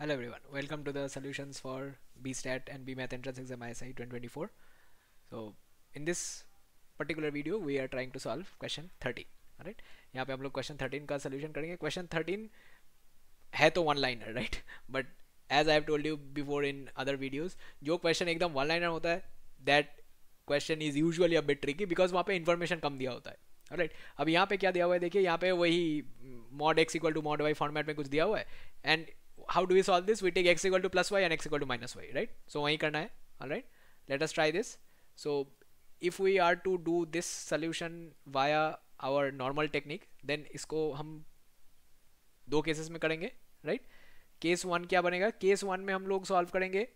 Hello everyone, welcome to the solutions for BSTAT and BMath entrance exam ISI 2024. So in this particular video we are trying to solve question 13. Alright, यहाँ पे हम लोग question 13 का solution करेंगे. Question 13 है तो one liner right, but as I have told you before in other videos, जो question एकदम one liner होता है that question is usually a bit tricky because वहाँ पे information कम दिया होता है. Right right. अब यहाँ पे क्या दिया हुआ है देखिए यहाँ पे वही mod x equal to mod y format में कुछ दिया हुआ है and how do we solve this we take x equal to plus y and x equal to minus y right so वहीं करना है all right let us try this so if we are to do this solution via our normal technique then इसको हम दो cases में करेंगे right case one क्या बनेगा? केस वन में हम लोग सॉल्व करेंगे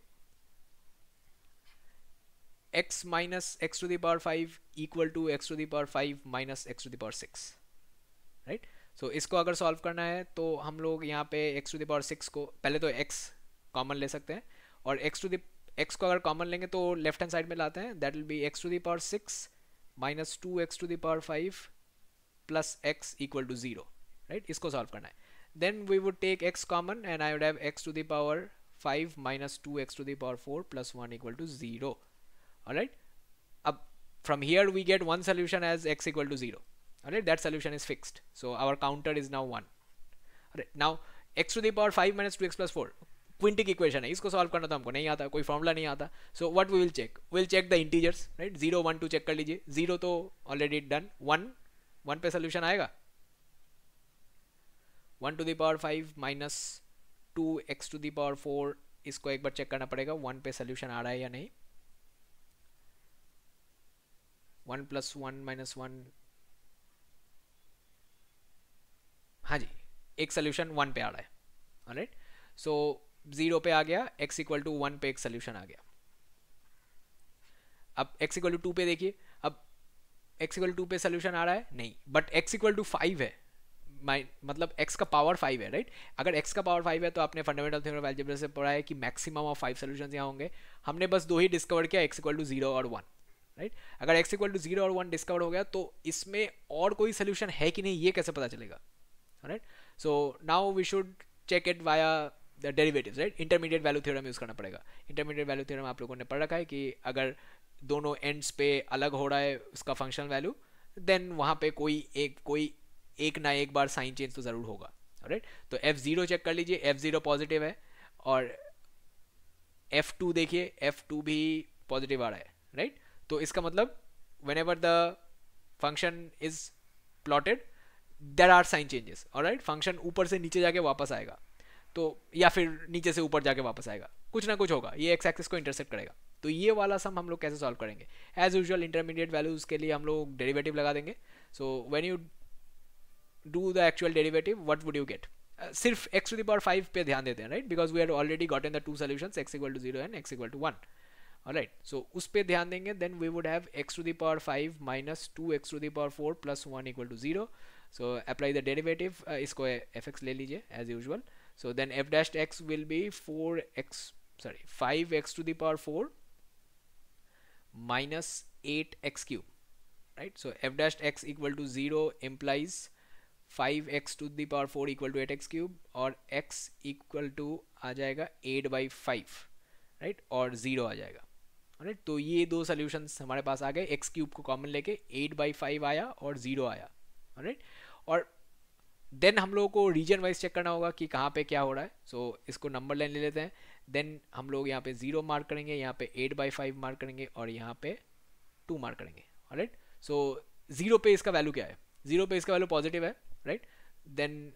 x minus x to the power five equal to x to the power five minus x to the power six right so so, इसको अगर सॉल्व करना है तो हम लोग यहाँ पे x to the power six को पहले तो x कॉमन ले सकते हैं और x टू द x को अगर कॉमन लेंगे तो लेफ़्ट हैंड साइड में लाते हैं। That will be x to the power six minus two x to the power five plus x equal to zero right इसको सॉल्व करना है। Then we would take x common and I would have x to the power five minus two x to the power four plus one equal to zero right अब from here we get one solution as x equal to 0 alright, that solution is fixed. So, our counter is now 1 alright, now, x to the power 5 minus 2x plus 4 quintic equation है इसको solve करना तो हमको नहीं आता कोई formula नहीं आता so what we will check will check the integers right zero one two check कर लीजिए ज़ीरो तो ऑलरेडी डन वन वन पे सोल्यूशन आएगा one to the power five minus two x to the power four इसको एक बार check करना पड़ेगा one पे सोल्यूशन आ रहा है या नहीं one plus one minus one हाँ जी, एक सोल्यूशन वन पे आ रहा है राइट सो ज़ीरो पे आ गया एक्स इक्वल टू वन पे एक सोल्यूशन आ गया। अब एक्स इक्वल टू टू पे देखिए, अब एक्स इक्वल टू पे सोल्यूशन आ रहा है? नहीं but x equal to five है। माइ मतलब x का पावर फाइव है राइट? अगर x का पावर फाइव है तो आपने फंडामेंटल थ्योरम ऑफ़ अलजेब्रा से पढ़ा है कि मैक्सिमम ऑफ़ फाइव सोल्यूशन यहाँ होंगे। हमने बस दो ही डिस्कवर किया, x इक्वल टू ज़ीरो और वन राइट? अगर x इक्वल टू ज़ीरो और वन डिस्कवर हो गया तो इसमें और कोई सोल्यूशन है कि नहीं, ये कैसे पता चलेगा? Right so now we should check it via the derivatives right intermediate value theorem use करना पड़ेगा। इंटरमीडिएट वैल्यू थ्योरम आप लोगों ने पढ़ रखा है कि अगर दोनों एंड्स पे अलग हो रहा है उसका फंक्शनल वैल्यू देन वहाँ पे कोई एक कोई एक ना एक बार साइन चेंज तो ज़रूर होगा। राइट तो एफ़ ज़ीरो चेक कर लीजिए। एफ़ ज़ीरो पॉजिटिव है और एफ़ टू देखिए। एफ़ टू भी पॉजिटिव आ रहा है। राइट तो इसका मतलब whenever the function is plotted there are sign changes और राइट फ़ंक्शन ऊपर से नीचे जाके वापस आएगा। तो या फिर नीचे से ऊपर जाके वापस आएगा। कुछ ना कुछ होगा, ये एक्स एक्सिस को इंटरसेप्ट करेगा। तो ये वाला सम हम लोग कैसे सॉल्व करेंगे? एज यूजल इंटरमीडिएट वैल्यूज़ के लिए हम लोग डेरिवेटिव लगा देंगे। So when you do the actual derivative what would you get सिर्फ़ x to the power five पे ध्यान देते हैं right because we are already got in the two solutions x equal to zero and x equal to one right so उस पर ध्यान देंगे then we would have x to the power five minus two x to the power four plus one equal to zero so apply the derivative इसको f x ले लीजिए as usual so then f dash x will be four x sorry five x to the power four minus eight x cube right so f dash x equal to zero implies five x to the power four equal to eight x cube और x equal to आ जाएगा eight by five right और zero आ जाएगा right right? तो ये दो solutions हमारे पास आ गए एक्स क्यूब को कॉमन लेके एट बाई फाइव आया और ज़ीरो आया। राइट और देन हम लोगों को रीजन वाइज चेक करना होगा कि कहाँ पे क्या हो रहा है। सो so, इसको नंबर लाइन ले लेते हैं। देन हम लोग यहाँ पे ज़ीरो मार्क करेंगे यहाँ पे एट बाई फाइव मार्क करेंगे और यहाँ पे टू मार्क करेंगे। राइट सो ज़ीरो पे इसका वैल्यू क्या है? ज़ीरो पे इसका वैल्यू पॉजिटिव है राइट देन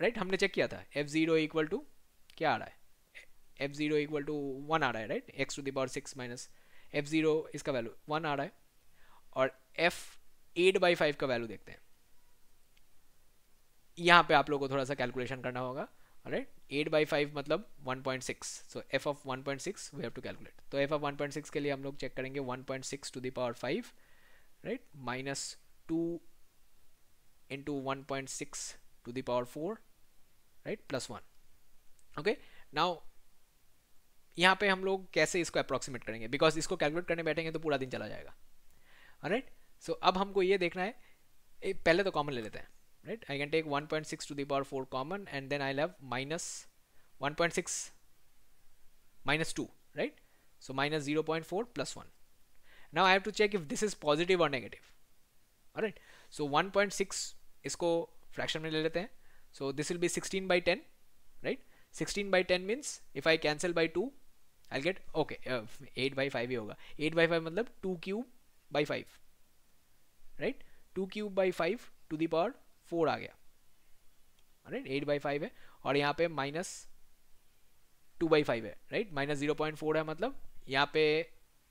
राइट हमने चेक किया था। एफ़ ज़ीरो इक्वल टू क्या आ रहा है? F zero equal to one आ रहा है right x to the power six minus f zero इसका वैल्यू वन आ रहा है। और एफ़ एट बाई फाइव का वैल्यू देखते हैं। यहाँ पे आप लोगों को थोड़ा सा कैलकुलेशन करना होगा। राइट एट बाई फाइव मतलब one point six. So f of one point six we have to calculate तो f of one point six के लिए हम लोग चेक करेंगे one point six to the power five right minus two into one point six to the power four right plus one okay now यहाँ पे हम लोग कैसे इसको अप्रोक्सीमेट करेंगे? बिकॉज़ इसको कैलकुलेट करने बैठेंगे तो पूरा दिन चला जाएगा। राइट सो so, अब हमको ये देखना है। पहले तो कॉमन ले लेते हैं right I can take one point six to the power four common and then I love minus one point six minus two right so minus zero point four plus one now I have to check if this is positive और negative right so 1.6 इसको fraction में ले लेते हैं। So this will be 16 by ten right 16 by ten means if I cancel by two I get okay eight by five ही होगा। Eight by five मतलब two cube by five right? 2 cube by 5 to the power 4 आ गया। Right eight by five है। और यहाँ पे minus two by five है right minus zero point four है मतलब। यहाँ पे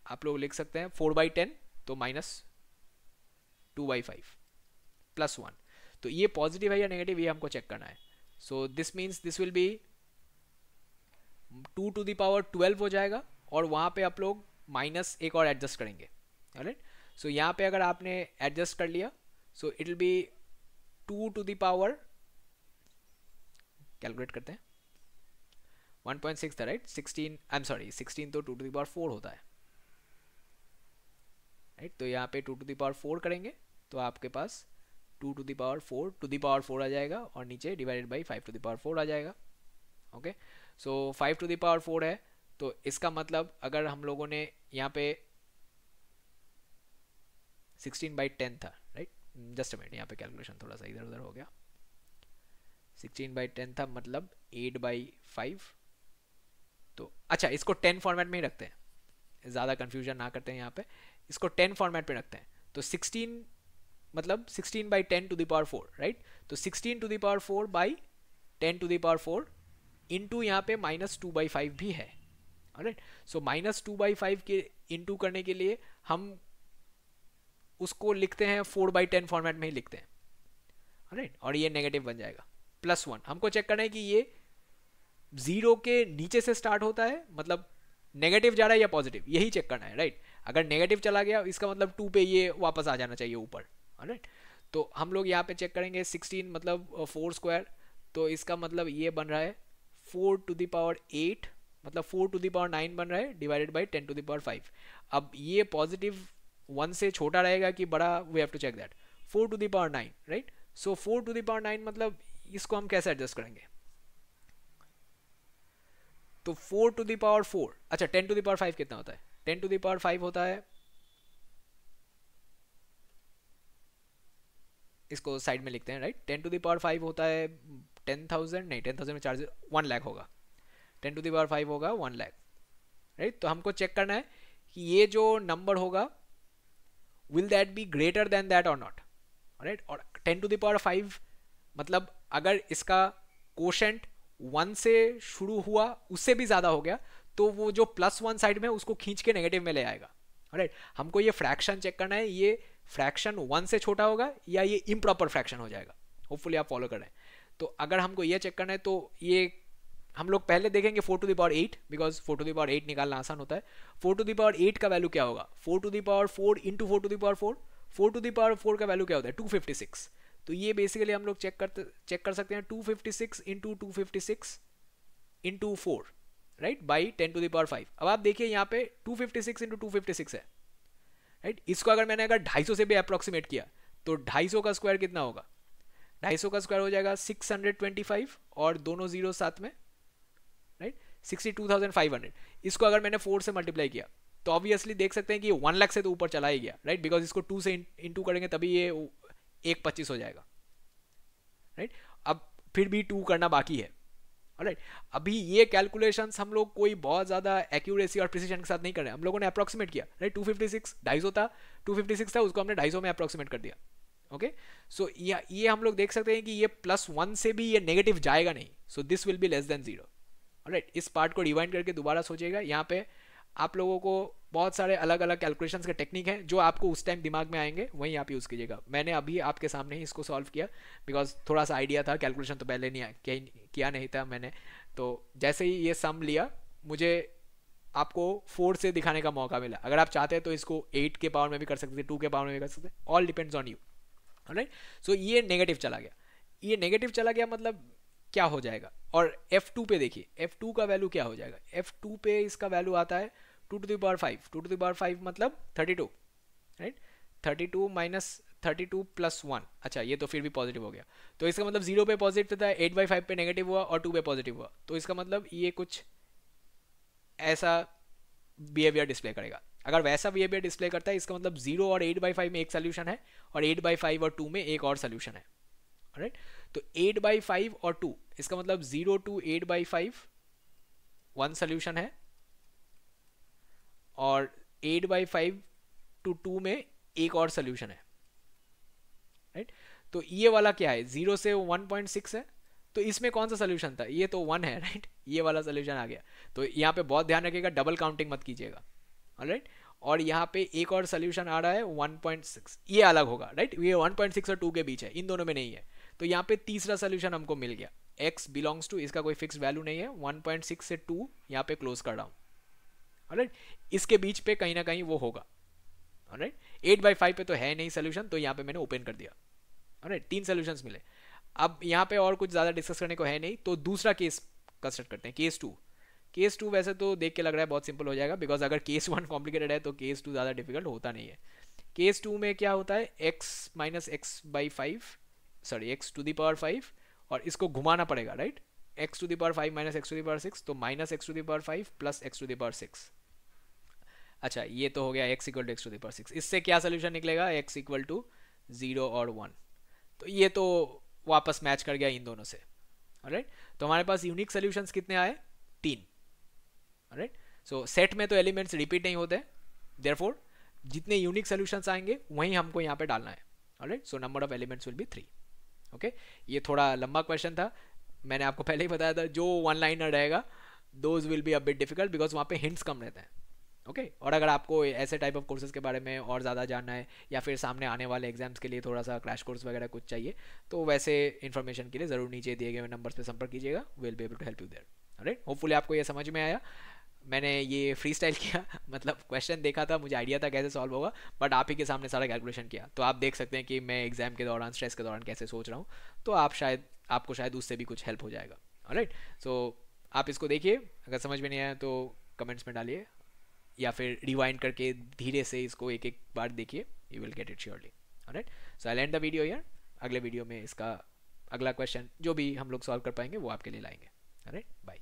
आप लोग लिख सकते हैं फोर बाई टेन तो minus two by five plus one तो ये पॉजिटिव है या नेगेटिव ये हमको चेक करना है। So this means this will be two two to the power हो जाएगा। और वहाँ पे आप लोग माइनस एक और एडजस्ट करेंगे। राइट सो so, यहाँ पे अगर आपने एडजस्ट कर लिया so it will be two to the power calculate करते हैं। 1.6 था राइट 16 आई एम सॉरी 16 तो टू टू दावर फोर होता है। राइट तो यहाँ पे टू टू दावर फोर करेंगे तो आपके पास two to the power four to the power four आ जाएगा और नीचे divided by five to the power four आ जाएगा। Okay so five to the power four है तो इसका मतलब अगर हम लोगों ने यहाँ पे 16 बाई टेन था राइट जस्ट मिनट यहाँ पे कैलकुलेशन थोड़ा सा इधर उधर हो गया। सिक्सटीन बाई टेन था मतलब एट बाई फाइव तो अच्छा इसको टेन फॉर्मेट में ही रखते हैं। ज़्यादा कन्फ्यूज़न ना करते हैं यहाँ पे। इसको टेन फॉर्मेट में रखते हैं। तो सिक्सटीन मतलब sixteen by ten to the power four right तो sixteen to the power four by ten to the power four into यहाँ पे माइनस टू बाई फाइव भी है। Right so minus two by five के into करने के लिए हम उसको लिखते हैं फोर बाई टेन फॉर्मेट में ही लिखते हैं। राइट और ये नेगेटिव बन जाएगा। प्लस वन हमको चेक करना है कि ये ज़ीरो के नीचे से स्टार्ट होता है मतलब नेगेटिव जा रहा है या पॉजिटिव यही चेक करना है राइट अगर नेगेटिव चला गया, इसका मतलब टू पे ये वापस आ जाना चाहिए ऊपर। राइट तो हम लोग यहाँ पे चेक करेंगे सिक्सटीन मतलब फोर स्क्वायर तो इसका मतलब ये बन रहा है four to the power eight मतलब four to the power nine बन रहा है divided by ten to the power five अब ये पॉजिटिव वन से छोटा रहेगा कि बड़ा we have to check that four to the power nine right so four to the power nine मतलब इसको हम कैसे एडजस्ट करेंगे? तो four to the power four अच्छा ten to the power five कितना होता है? टेन टू दावर फाइव होता है, इसको साइड में लिखते हैं right ten to the power five होता है टेन थाउज़ेंड नहीं टेन थाउज़ेंड में चार्ज वन लैख होगा। Ten to the power five होगा वन लैख राइट तो हमको चेक करना है कि ये जो नंबर होगा will that be greater than that और नॉट राइट और ten to the power five मतलब अगर इसका कोशेंट वन से शुरू हुआ, उससे भी ज़्यादा हो गया तो वो जो प्लस वन साइड में उसको खींच के नेगेटिव में ले आएगा। राइट हमको ये फ्रैक्शन चेक करना है, ये फ्रैक्शन वन से छोटा होगा या ये इम्प्रॉपर फ्रैक्शन हो जाएगा। होपफुली आप फॉलो कर रहे हैं। तो अगर हमको ये चेक करना है तो ये हम लोग पहले देखेंगे four to the power eight because four to the power eight निकालना आसान होता है। Four to the power eight का वैल्यू क्या होगा? Four to the power four into four to the power four four to the power four का value क्या होता है? टू फिफ्टी सिक्स तो ये बेसिकली हम लोग चेक करते चेक कर सकते हैं two fifty six into two fifty six into four right by ten to the power five अब आप देखिए यहाँ पे two fifty six into two fifty six है राइट right? इसको अगर मैंने अगर ढाई सौ से भी अप्रोक्सीमेट किया तो ढाई सौ का स्क्वायर कितना होगा? ढाई सौ का स्क्वायर हो जाएगा सिक्स हंड्रेड ट्वेंटी फाइव और दोनों ज़ीरो साथ में sixty two thousand five hundred. इसको अगर मैंने फोर से मल्टीप्लाई किया तो ऑब्वियसली देख सकते हैं कि वन लाख से तो ऊपर चला ही गया राइट बिकॉज़ इसको टू से इंटू करेंगे, तभी ये एक पच्चीस हो जाएगा। राइट अब फिर भी टू करना बाकी है। राइट अभी ये कैलकुलेशन हम लोग कोई बहुत ज़्यादा एक्यूरेसी और प्रिसीजन के साथ नहीं कर रहे हम लोगों ने अप्रोक्सीमेट किया राइट टू फिफ्टी सिक्स ढाई सौ था टू फिफ्टी सिक्स था, उसको हमने ढाई सौ में अप्रोक्सीमेट कर दिया। ओके सो ये ये हम लोग देख सकते हैं कि ये प्लस वन से भी ये नेगेटिव जाएगा नहीं। So this will be less than zero right इस पार्ट को रिवाइंड करके दोबारा सोचेगा यहाँ पे आप लोगों को बहुत सारे अलग अलग कैलकुलेशन के टेक्निक हैं जो आपको उस टाइम दिमाग में आएँगे वहीं आप यूज़ कीजिएगा। मैंने अभी आपके सामने ही इसको सॉल्व किया बिकॉज़ थोड़ा सा आइडिया था कैलकुलेशन तो पहले नहीं किया, किया नहीं था मैंने। तो जैसे ही ये सम लिया मुझे आपको फोर से दिखाने का मौका मिला। अगर आप चाहते हैं तो इसको एट के पावर में भी कर सकते हैं टू के पावर में भी कर सकते all depends on you right so ये नेगेटिव चला गया। ये नेगेटिव चला गया मतलब क्या हो जाएगा? और F2 पे देखिए F2 का वैल्यू क्या हो जाएगा? F2 पे इसका वैल्यू आता है two to the power five two to the power five मतलब thirty two right thirty two minus thirty two plus one अच्छा ये तो फिर भी पॉजिटिव हो गया। तो इसका मतलब ज़ीरो पे पॉजिटिव था एट बाई फाइव पे नेगेटिव हुआ और टू पे पॉजिटिव हुआ। तो इसका मतलब ये कुछ ऐसा बिहेवियर डिस्प्ले करेगा। अगर वैसा बिहेवियर डिस्प्ले करता है, इसका मतलब ज़ीरो और एट बाई फाइव में एक सोल्यूशन है और एट बाई फाइव और टू में एक और सोल्यूशन है। राइट तो एट बाई फाइव और टू इसका मतलब zero two eight by five one solution है. और eight by five two two में एक और सोल्यूशन है. राइट तो ये वाला क्या है? ज़ीरो से वन पॉइंट सिक्स है. तो इसमें कौन सा सोल्यूशन था? ये तो वन है राइट ये वाला सोल्यूशन आ गया. तो यहाँ पे बहुत ध्यान रखिएगा डबल काउंटिंग मत कीजिएगा. राइट और यहाँ पे एक और सोल्यूशन आ रहा है 1.6 ये अलग होगा राइट ये 1.6 और 2 के बीच है. इन दोनों में नहीं है. तो यहाँ पे तीसरा सोल्यूशन हमको मिल गया। X बिलोंग्स टू इसका कोई फिक्स वैल्यू नहीं है। 1.6 से 2 यहाँ पे क्लोज कर रहा हूँ। राइट इसके बीच पे कहीं ना कहीं वो होगा। राइट एट बाई फाइव पे तो है नहीं सोल्यूशन तो यहाँ पे मैंने ओपन कर दिया। राइट तीन सोल्यूशन मिले। अब यहाँ पे और कुछ ज़्यादा डिस्कस करने को है नहीं तो दूसरा केस कंस्ट्रक्ट करते हैं। केस टू केस टू वैसे तो देख के लग रहा है बहुत सिंपल हो जाएगा बिकॉज़ अगर केस वन कॉम्प्लिकेटेड है तो केस टू ज़्यादा डिफ़िकल्ट होता नहीं है। केस टू में क्या होता है? X minus x by five sorry x to the power five और इसको घुमाना पड़ेगा right x to the power five minus x to the power six तो minus x to the power five plus x to the power six अच्छा ये तो हो गया x equal to x to the power six इससे क्या solution निकलेगा? X equal to zero और वन तो ये तो वापस मैच कर गया इन दोनों से। राइट तो हमारे पास यूनिक सोल्यूशंस कितने आए? तीन। राइट सो सेट में तो एलिमेंट्स रिपीट नहीं होते। देयरफॉर जितने यूनिक सोल्यूशंस आएँगे, वहीं हमको यहाँ पे डालना है। Right so number of elements will be three okay ये थोड़ा लंबा क्वेश्चन था। मैंने आपको पहले ही बताया था, जो वन लाइनर रहेगा those will be a bit difficult because वहाँ पे हिंट्स कम रहते हैं। Okay okay? और अगर आपको ऐसे टाइप ऑफ़ कोर्सेज के बारे में और ज़्यादा जानना है, या फिर सामने आने वाले एग्ज़ाम्स के लिए थोड़ा सा क्रैश कोर्स वगैरह कुछ चाहिए तो वैसे इन्फॉर्मेशन के लिए ज़रूर नीचे दिए गए नंबर पर संपर्क कीजिएगा। Will be able to help you there right hopefully आपको ये समझ में आया। मैंने ये फ्री स्टाइल किया। मतलब क्वेश्चन देखा था मुझे आइडिया था कैसे सॉल्व होगा बट आप ही के सामने सारा कैलकुलेशन किया। तो आप देख सकते हैं कि मैं एग्ज़ाम के दौरान स्ट्रेस के दौरान कैसे सोच रहा हूँ। तो आप शायद आपको शायद उससे भी कुछ हेल्प हो जाएगा। राइट सो so, आप इसको देखिए। अगर समझ में नहीं आया तो कमेंट्स में डालिए। या फिर रिवाइंड करके धीरे से इसको एक एक बार देखिए। You will get it surely right so I land the video यार अगले वीडियो में इसका अगला क्वेश्चन जो भी हम लोग सॉल्व कर पाएँगे वो आपके लिए लाएँगे। Right bye